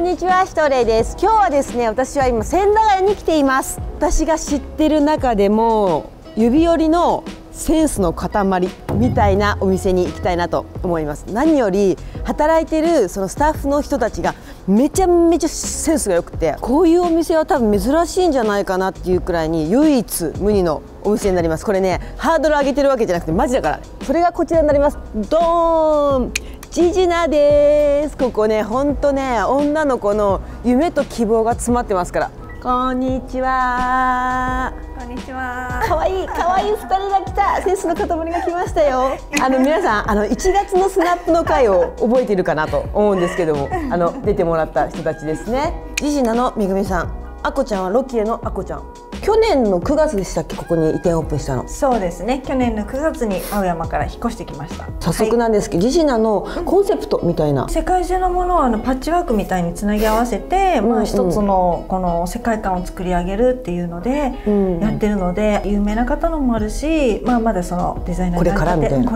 んにちはシトレイです。今日はですね私は今千駄ヶ谷に来ています。私が知ってる中でも指折りのセンスの塊みたいなお店に行きたいなと思います。何より働いてるそのスタッフの人たちがめちゃめちゃセンスが良くてこういうお店は多分珍しいんじゃないかなっていうくらいに唯一無二のお店になります。これねハードル上げてるわけじゃなくてマジだからそれがこちらになります。ドーン。ジジナです。ここねほんとね女の子の夢と希望が詰まってますから。こんにちは。こんにちは。可愛い可愛い二人が来た。センスの塊が来ましたよ。あの皆さんあの1月のスナップの回を覚えているかなと思うんですけども あの出てもらった人たちですね。ジジナのめぐみさん。あこちゃんはロキエのあこちゃん去年の9月でしたっけ？ここに移転オープンしたの。そうですね。去年の9月に青山から引っ越してきました。早速なんですけど、ジジナのコンセプトみたいな、世界中のものをあのパッチワークみたいにつなぎ合わせて、まあ一つのこの世界観を作り上げるっていうのでうんやってるので、有名な方のもあるし、まあまだそのデザイナーこ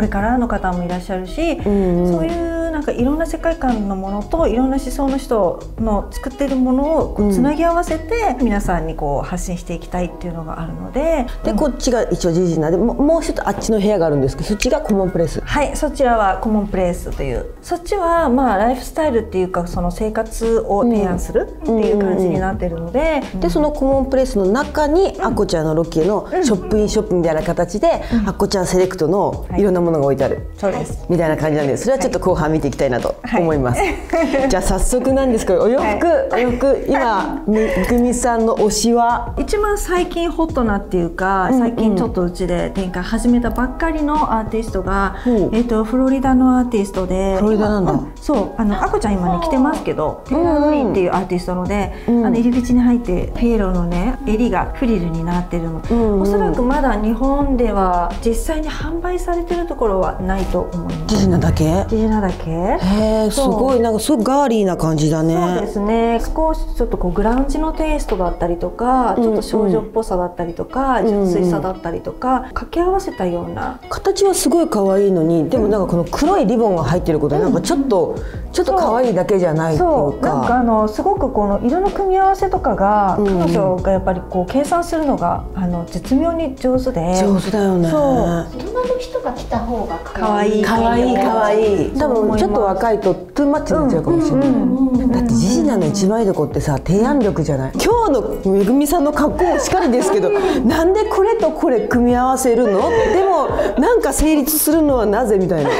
れからの方もいらっしゃるし、んうん。そういうなんかいろんな世界観のものといろんな思想の人の作っているものをこうつなぎ合わせて、皆さんにこう発信していきたいっていうのがあるので、でこっちが一応ジジナでももう一つあっちの部屋があるんですけどそっちがコモンプレス。はい、そちらはコモンプレイスという。そっちはまあライフスタイルっていうかその生活を提案するっていう感じになってるので、でそのコモンプレスの中にあこちゃんのロッキーのショップインショップみたいな形で、あこちゃんセレクトのいろんなものが置いてある、そうです。みたいな感じなんでそれはちょっと後半見ていきたいなとはい。思います、じゃあ早速なんですけどお洋服、お洋服今めぐみさんの推しは？一番最近ホットなっていうか、最近ちょっとうちで展開始めたばっかりのアーティストが、ほう。えっ、とフロリダのアーティストでフロリダなんだ。そうあのあこちゃん今ね着てますけどテイラー・グリーンっていうアーティストので、あの入り口に入ってピエロのね襟がフリルになってるの、んうん。おそらくまだ日本では実際に販売されてるところはないと思います。ジジナだけ？へジジナだけえすごいなんかすごいガーリーな感じだね。そうですね。少しちょっとこうグラウンジのテイストだったりとか、ちょっと少女っぽさだったりとか、純粋さだったりとか、掛け合わせたような。形はすごい可愛いのにでもなんかこの黒いリボンが入ってることでなんかちょっとちょっと可愛いだけじゃないっていそう。うなんかかあのすごくこの色の組み合わせとかが、うん。彼女がやっぱりこう計算するのがあの絶妙に上手で。上手だよね。そう。大人の人が着た方が可愛い。可愛い可愛い可愛い。多分ちょっと若いとトゥーマッチになっちゃうかもしれない、だってジジナの一番いいとこってさ提案力じゃない。今日のめぐみさんの格好もしかりですけどなんでこれとこれ組み合わせるの？でもなんか成立するのはなぜ？みたいな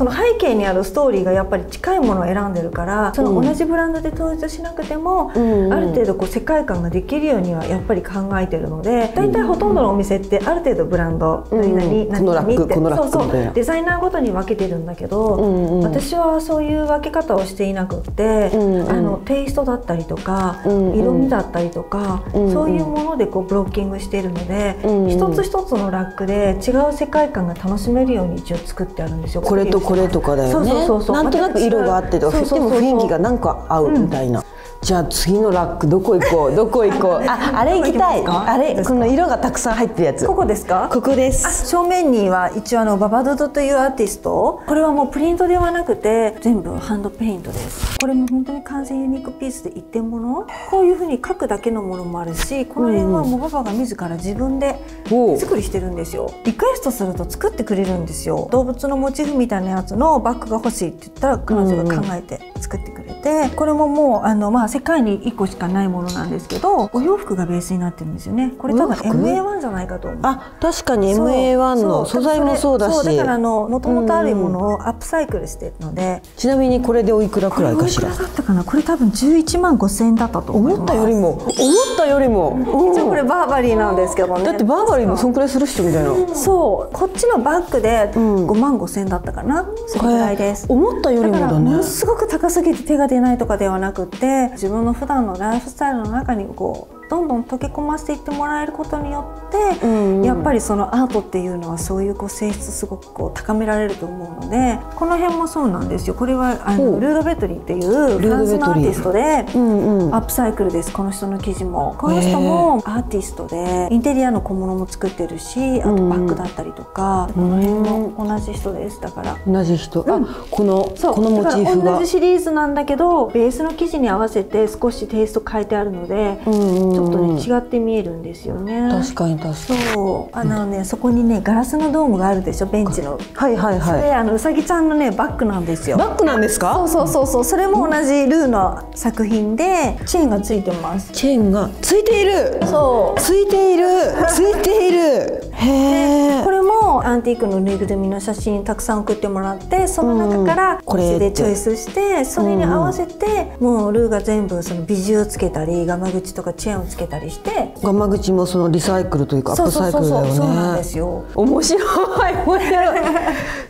その背景にあるストーリーがやっぱり近いものを選んでるからその同じブランドで統一しなくても、ん。ある程度こう世界観ができるようにはやっぱり考えてるので大体ほとんどのお店ってある程度ブランドうん。何々何々ってそうそう。デザイナーごとに分けてるんだけど、んうん私はそういう分け方をしていなくって、んうん。あのテイストだったりとか、んうん。色味だったりとか、んうん。そういうものでこうブロッキングしているので、んうん。一つ一つのラックで違う世界観が楽しめるように一応作ってあるんですよ。これとこれとかだよね。なんとなく色があってとかでも雰囲気がなんか合うみたいな、じゃあ次のラックどこ行こう？どこ行こう？ああれ行きたい。あれこの色がたくさん入ってるやつ。ここですか？ここであす正面には一応あのババドドというアーティスト。これはもうプリントではなくて全部ハンドペイントです。これも本当に完全ユニークピースで一点物こういうふうに書くだけのものもあるしこの辺はもうババが自ら自分で手作りしてるんですよ。リクエストすると作ってくれるんですよ。動物のモチーフみたいなやつのバッグが欲しいって言ったら彼女が考えて作ってくれて、これももうあの、まあ、世界に1個しかないものなんですけどお洋服がベースになってるんですよね。これ多分お洋服？MA1 じゃないかと思う。あ確かにそう。MA1 の素材もそうだし。だからあの元々あるものをアップサイクルしてるので、ちなみにこれでおいくらくらいかしら？これおいくらだったかなこれ多分11万5千円だったと思ったよりも。思ったよりも。一応これバーバリーなんですけどね。だってバーバリーもそんくらいする人みたいな。そう。こっちのバッグでん。5万5千円だったかな、それぐらいです。思ったよりもだだからもねのすごく高すぎて手が出ないとかではなくて自分の普段のライフスタイルの中にこうどんどん溶け込ませていってもらえることによって、うんうん。やっぱりそのアートっていうのはそういうこう性質すごくこう高められると思うのでこの辺もそうなんですよ。これはあのルード・ベトリーっていうフランスのアーティストで。うんうん。アップサイクルです。この人の記事も。この人もアーティストでインテリアの小物も作ってるしあとバッグだったりとか、この辺も。同じ人ですだから。同じ人、あこのそう。このモチーフが。同じシリーズなんだけどベースの生地に合わせて少しテイスト変えてあるので、うんうんうんちょっとね違って見えるんですよね。確かに確かに。そう。あのね、そこにねガラスのドームがあるでしょベンチの。はいはいそれはあのうさぎちゃんのねバッグなんですよ。いバッグなんですそかうそうそうそう。それも同じルーの作品でチェーンがついてます。チェーンがついている。そう。ついている。ついている。へえこれもアンティークのぬいぐるみの写真たくさん送ってもらってその中からこれでチョイスしてそれに合わせてもうルーが全部そのビジュをつけたりガマ口とかチェーンをつけたりして。ガマ口もそのリサイクルというかアップサイクルだよね。そうなんですよ。面白い。面白い。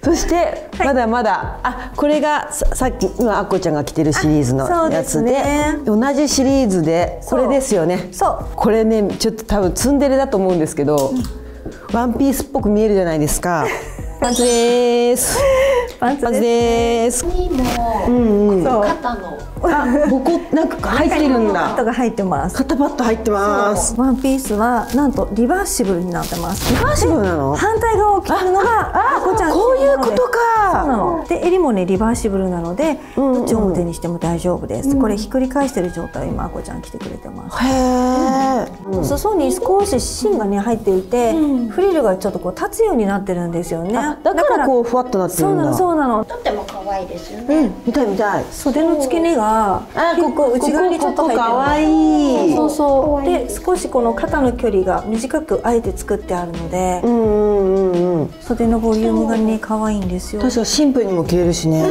そして、まだまだあこれがささっき今あっこちゃんが着てるシリーズのやつですね。同じシリーズでこれですよね。そう。これねちょっと多分ツンデレだと思うんですけど、ワンピースっぽく見えるじゃないですか。パンツです。パンツですです。にもそう肩のあここなんか入ってるんだ。パッドが入ってます。肩パッド入ってます。ワンピースはなんとリバーシブルになってます。リバーシブルなの？反対側を着るのがあこちゃんこういうことか。そうなの。で襟もねリバーシブルなので、んうん。どっちを表にしても大丈夫です、これひっくり返してる状態を今あこちゃん着てくれてます、へえ、裾に少し芯がね入っていて、フリルがちょっとこう立つようになってるんですよね。あだからこうふわっとなってるんだ。そうなのそうなの。とっても可愛いですようね。ん見たい見たい。袖の付け根があ結構内側にちょっと入ってる。ここかわい。いそうそう。で少しこの肩の距離が短くあえて作ってあるので、うんうんうんうん。袖のボリュームがね可愛いんですよ。確かにシンプルにも着れるしね、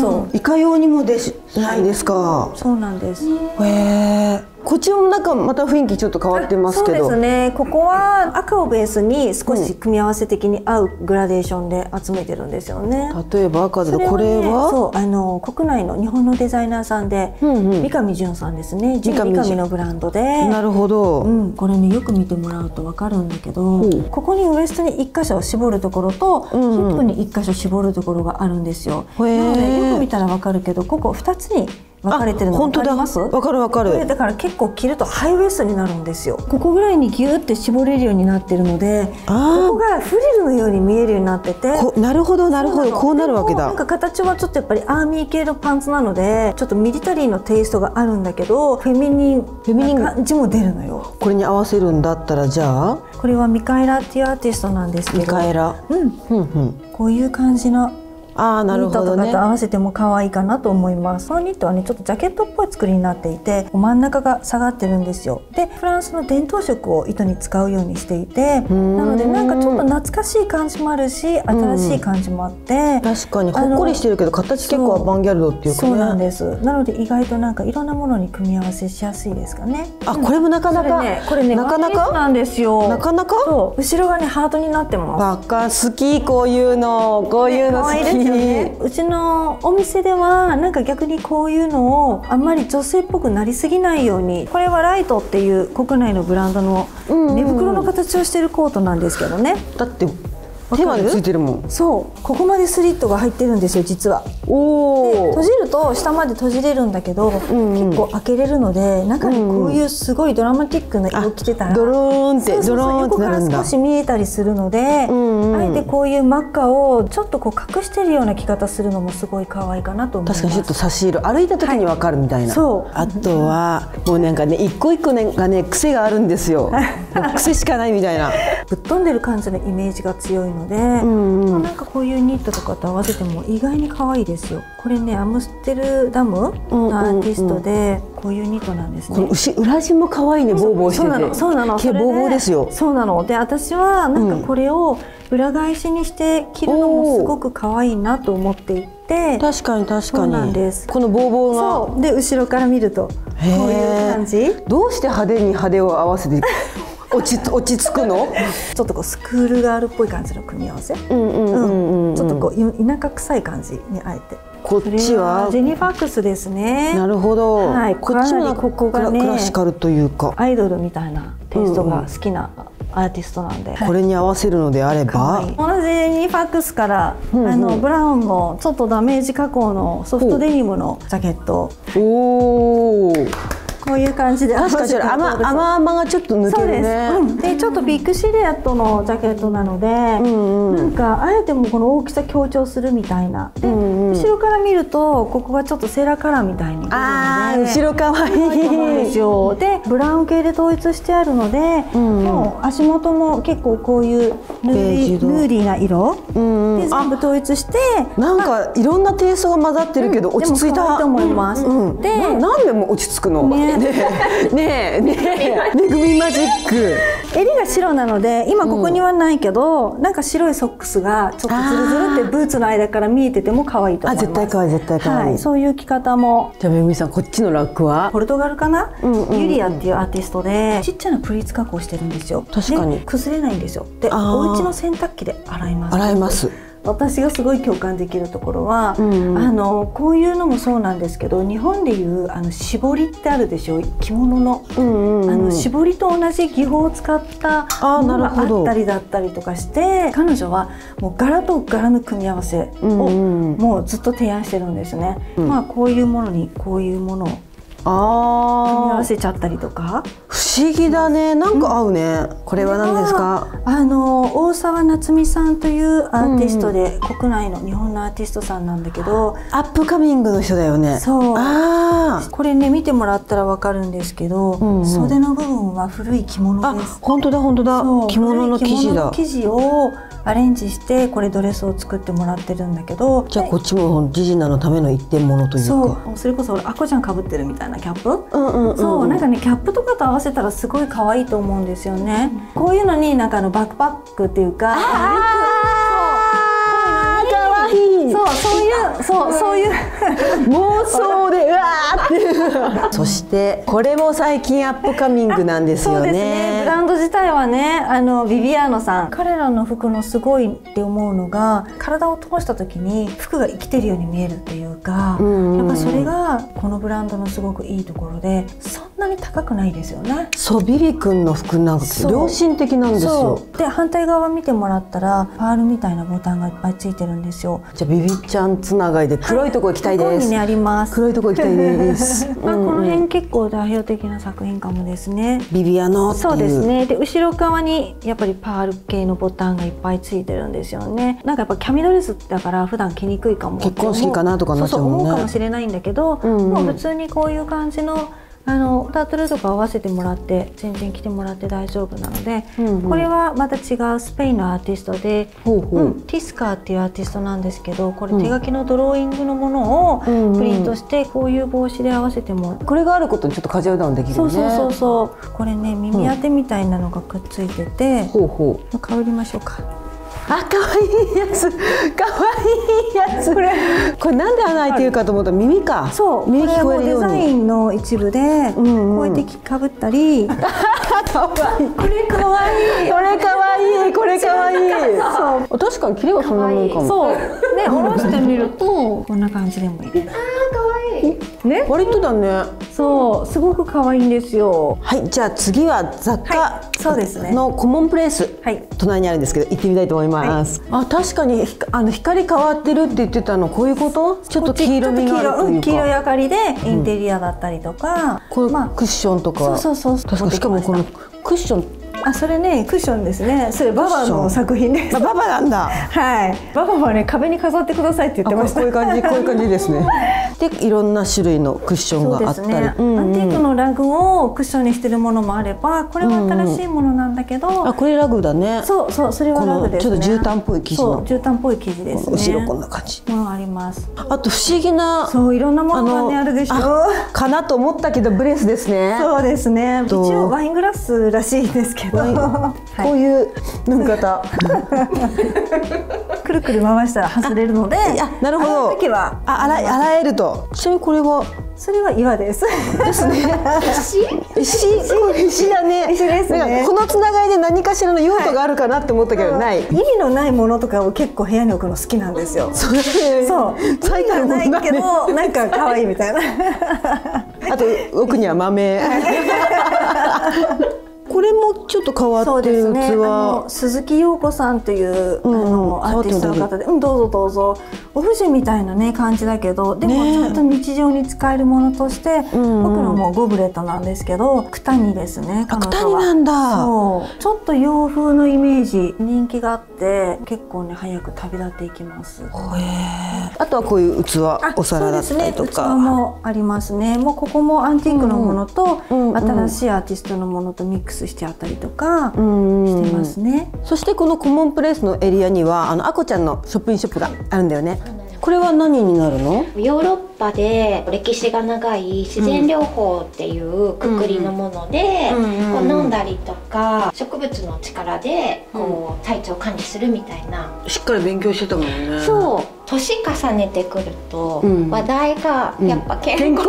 そう。いかようにもでしないですか、そうなんです。へえこっちの中また雰囲気ちょっと変わってますけど。そうですね。ここは赤をベースに少し組み合わせ的に合うグラデーションで集めてるんですよね、例えば赤だとこれねは？そうあの国内の日本のデザイナーさんで、うんうん。三上純さんですね。三上のブランドで。なるほど、うん、これねよく見てもらうと分かるんだけどうここにウエストに1箇所絞るところと、んうん。ヒップに1箇所絞るところがあるんですよ。なのでよく見たら分かるけどここ2つに分かれてるの本当だ。かります？わかるわかる。だから結構着るとハイウエストになるんですよ。ここぐらいにギューって絞れるようになってるのでここがフリルのように見えるようになっててこなるほどなるほど。こうなるわけだ。なんか形はちょっとやっぱりアーミー系のパンツなのでちょっとミリタリーのテイストがあるんだけどフェミニンフェミニンな感じも出るのよ。これに合わせるんだったらじゃあ？これはミカエラっていうアーティストなんですけど。ミカエラ。うん。うんうん。こういう感じのああなニるほどねットとかと合わせても可愛いかなと思います。そのニットはねちょっとジャケットっぽい作りになっていて真ん中が下がってるんですよ。でフランスの伝統色を糸に使うようにしていてなのでなんかちょっと懐かしい感じもあるし新しい感じもあって、確かにほっこりしてるけど形結構アバンギャルドっていうかねそうなんです。なので意外となんかいろんなものに組み合わせしやすいですかね。あこれもなかなか、これねこれねなかなか？なんですよ。なかなか？後ろがねハートになってます。バカ好きこういうのこういうの好き、可愛いですよね。うちのお店ではなんか逆にこういうのをあんまり女性っぽくなりすぎないようにこれはライトっていう国内のブランドのうんうん寝袋の形をしてるコートなんですけどね。だって手までついてるもん。そう。ここまでスリットが入ってるんですよ実は。おお閉じると下まで閉じれるんだけど、んうん。結構開けれるので中にこういうすごいドラマティックな色着てたら、ドローンってドローン横から少し見えたりするので、んうん。あえてこういう真っ赤をちょっとこう隠してるような着方するのもすごい可愛いかなと思います。確かにちょっと差し色。歩いた時に分かるみたいな、そう。あとはもうなんかね一個一個ねがね癖があるんですよ。癖しかないみたいな。ぶっ飛んでる感じのイメージが強いので、んうん。なんかこういうニットとかと合わせても意外に可愛いですよ。これねアムステルダムのアーティストでこういうニットなんですね、この牛裏地も可愛いねボーボーしてて。そうなのそうなの。毛ボーボーですよ。そうなの。で私はなんかこれを裏返しにして着るのもすごく可愛いなと思っていて確かに確かそうになんです。このボーボーが。で後ろから見るとこういう感じ。どうして派手に派手を合わせて落ち落ち着くの？ちょっとこうスクールガールっぽい感じの組み合わせ、うんうんうんうん、うん、ちょっとこう田舎臭い感じにあえて。こっちは？ジェニファックスですね。なるほど、はい、こっちはここがねクラシカルというか。アイドルみたいなテイストが好きなアーティストなんで、これに合わせるのであれば、同じジェニファックスから、うんうん。あのブラウンのちょっとダメージ加工のソフトデニムのジャケット。おおこういう感じで確かに甘甘々がちょっと抜けるね。うん、でちょっとビッグシルエットのジャケットなので、んうん。なんかあえてもこの大きさ強調するみたいな。で、んうん後ろから見るとここがちょっとセーラーカラーみたいにあー後ろかわいそうなんでいすよ。でブラウン系で統一してあるので、んうん。もう足元も結構こういうヌーヌーリーな色。うんうん。で全部統一してなんかいろんなテイストが混ざってるけど、落ち着いた。と思います。うんうん。でななんでも落ち着くの？ね。ね。えねえ。ねえ。めぐみマジック襟が白なので今ここにはないけど、なんか白いソックスがちょっとズルズルってブーツの間から見えてても可愛いと思います。あ絶対可愛い絶対可愛い。はい、そういう着方も。じゃあめぐみさんこっちのラックは？ポルトガルかな、んうんうん。ユリアっていうアーティストでちっちゃなプリーツ加工してるんですよ。確かに。で崩れないんですよ。でお家の洗濯機で洗います。洗います私がすごい共感できるところは、んうん。あのこういうのもそうなんですけど日本でいうあの絞りってあるでしょ？着物の。うんうんうん。あの絞りと同じ技法を使ったものがあったりだったりとかして彼女はもう柄と柄の組み合わせをうんうん。もうずっと提案してるんですね。まあこういうものにこういうものを合わせちゃったりとか。不思議だね。なんか合うね、これは何ですか？あの大沢夏美さんというアーティストで、国内の日本のアーティストさんなんだけど。アップカミングの人だよね。そう。あー。これね見てもらったらわかるんですけど、んうん。袖の部分は古い着物あです。本当だ本当だ。着物の生地だ。の生地をアレンジしてこれドレスを作ってもらってるんだけどじゃあこっちもジジナのための一点物というか。そうそれこそあこちゃんかぶってるみたいなキャップ、うんうんうんそうなんかねキャップとかと合わせたらすごい可愛いと思うんですよね、こういうのになんかあのバックパックっていうかあーかわいいそうそういうそうそういう。妄想でうわーって そしてこれも最近アップカミングなんですよそうですね。ブラねンド自体はねあのビビアーノさん。彼らの服のすごいって思うのが体を通した時に服が生きてるように見えるっていうか、んうんうん。やっぱそれがこのブランドのすごくいいところでそんなに高くないですよね。そうビビ君の服なんか良心的なんですよ。で反対側見てもらったらパールみたいなボタンがいっぱいついてるんですよ。じゃあビビちゃんつながりで黒いとこ行きたいです、向こうにねあります。黒いとこ行きたいです。まあ、この辺結構代表的な作品かもですね。ビビアノっていう。そうですね。で後ろ側にやっぱりパール系のボタンがいっぱいついてるんですよね。なんかやっぱキャミドレスだから普段着にくいかも結婚式かなとかなっちゃうもんね。そうそう思うかもしれないんだけど、んうん。もう普通にこういう感じのあのタートルとか合わせてもらって全然着てもらって大丈夫なので、うんうん。これはまた違うスペインのアーティストで、ほうほう。うんティスカーっていうアーティストなんですけどこれ手書きのドローイングのものをうんうん。プリントしてこういう帽子で合わせてもこれがあることにちょっとカジュアルダウンできるね。そうそうそうそう。これね耳当てみたいなのがくっついてて、ほうほう。香りましょうかあ、可愛いやつ、可愛いやつ。これ、これなんで穴開いてるかと思ったら耳か。そう耳聞こえるように。デザインの一部でんうんこうやってかぶったり、可愛い。これかわいいこれ可愛い。これ可愛い。そう。確かに切れはそんなもんかも。そうで下ろしてみるとこんな感じでもいいですね割とだね。そうすごく可愛いんですよはい、じゃあ次は雑貨はいそうですねのコモンプレイス。はい隣にあるんですけど行ってみたいと思います。あ、確かにあの光変わってるって言ってたのこういうこと？ちょっと黄色みがあるというちょっと黄色うん黄色いか。明かりでインテリアだったりとか、これまあクッションとか。そうそうそう確かにしかもこのクッション。あそれねクッションですねそれババの作品ですあババなんだ。はいババはね壁に飾ってくださいって言ってましたういう感じこういう感じですね。でいろんな種類のクッションがあったり。ですね、うんアンティークのラグをクッションにしてるものもあればこれは新しいものなんだけど、あこれラグだね。そうそうそれはラグですねちょっと絨毯っぽい生地の絨毯っぽい生地ですね後ろこんな感じ。ものありますあと不思議なそういろんなものがねあるでしょあかなと思ったけどブレスですね。そうですね一と応ワイングラスらしいですけど、こういう縫い方。くるくる回したら外れるので あなるほど。あ洗えると。ちなみにこれはそれは岩ですですね。石？石石だね。石ですねこのつな何かしらの用途があるかなって思ったけど、ない。意味のないものとかを結構部屋に置くの好きなんですよ。それそう最たるものないけどなんか可愛いみたいな。あと奥には豆。これもちょっと変わってる器。ね。鈴木陽子さんという、うんあのアーティストの方で、うんどうぞどうぞ。オブジェみたいなね感じだけど、でもねちゃんと日常に使えるものとして、うんうん僕のもうゴブレットなんですけど、九谷ですね。あ彼女はなんだそう。ちょっと洋風のイメージ人気があって、結構ね早く旅立っていきます。あとはこういう器、お皿だったりとそうですね、器か。もありますね。もうここもアンティークのものと、うんうん新しいアーティストのものとミックスしてあったりとかうんしてますね。そしてこのコモンプレイスのエリアにはあのあこちゃんのショッピングショップがあるんだよね。これは何になるの？ヨーロッパで歴史が長い自然療法っていうくくりのもので、うん。うんこう飲んだりとか植物の力でこう体調管理するみたいな、しっかり勉強してたもんね。そう。年重ねてくるとうん。話題がやっぱ健康、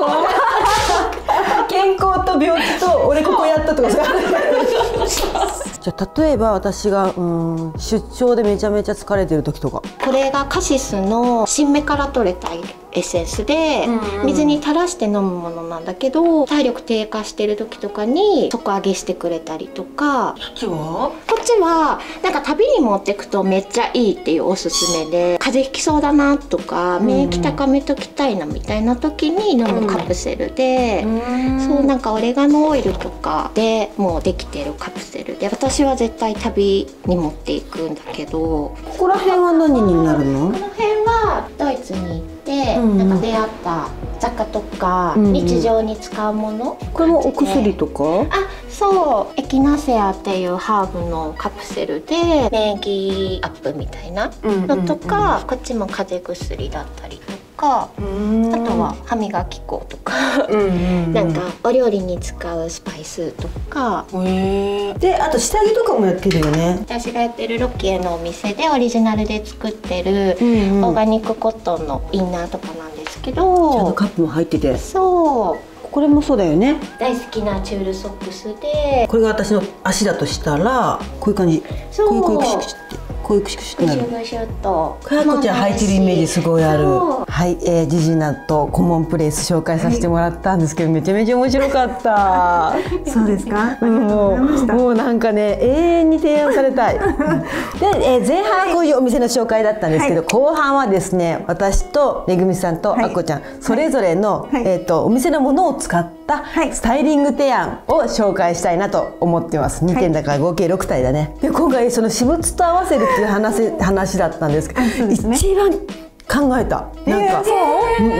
健康？と病気と俺ここやったとか そうじゃあ例えば私がうん出張でめちゃめちゃ疲れてる時とか。これがカシスの新芽から取れたエッセンスで、うんうん水に垂らして飲むものなんだけど体力低下してる時とかに底上げしてくれたりとか。そっちは？ちはなんか旅に持ってくとめっちゃいいっていうおすすめで風邪ひきそうだなとか免疫高めときたいなみたいな時に飲むカプセルで、そうなんかオレガノオイルとかでもうできてるカプセルで私は絶対旅に持っていくんだけど。ここら辺は何になるの？この辺はドイツにうんうん。なんか出会った雑貨とか、うんうん。日常に使うもの。これもお薬とか？あそう。エキナセアっていうハーブのカプセルで免疫アップみたいなのとか、こっちも風邪薬だったりとか、あとは歯磨き粉とか、なんかお料理に使うスパイスとか。であと下着とかもやってるよね。私がやってるロッキエのお店でオリジナルで作ってるうんうん。オーガニックコットンのインナーとかなんですけちゃんとどカップも入ってて。そう。これもそうだよね。大好きなチュールソックスで。これが私の足だとしたらこういう感じ。こう。いうこういうクシュクシュってこういうクシュクシュってぐなる？しゅぐしゅっとかやこちゃん履いてるイメージすごいある。はい、えー、ジジナとコモンプレイス紹介させてもらったんですけど、めちゃめちゃ面白かった。そうですか？うんもう。もうなんかね永遠に提案されたい。で、えー前半はこういうお店の紹介だったんですけど、は後半はですね私とめぐみさんとはい。あっこちゃん、それぞれの、はい。えー、とお店のものを使ったはい。スタイリング提案を紹介したいなと思ってます。2点だから合計6体だね。で今回その私物と合わせるっていう話 話だったんですけどね。一番考えた。なんか、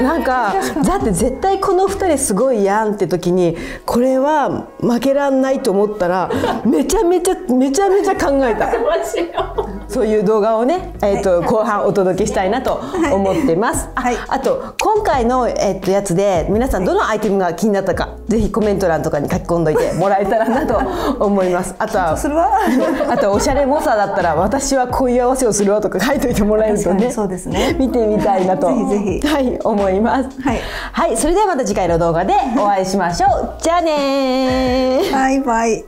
なんかだって絶対この2人すごいやんって時にこれは負けらんないと思ったらめちゃめちゃめちゃめちゃ考えた そういう動画をね、えーと後半お届けしたいなと思ってます、あ はい。あと今回の、えー、とやつで皆さんどのアイテムが気になったかぜひコメント欄とかに書き込んどいて もらえたらなと思います。あとは あとおしゃれモサだったら私はこういう合わせをするわとか書いといてもらえるとねそうですね。見てみたいなと。ぜひぜひ。はい思います。はい。はい、それではまた次回の動画でお会いしましょう。じゃあねー。バイバイ。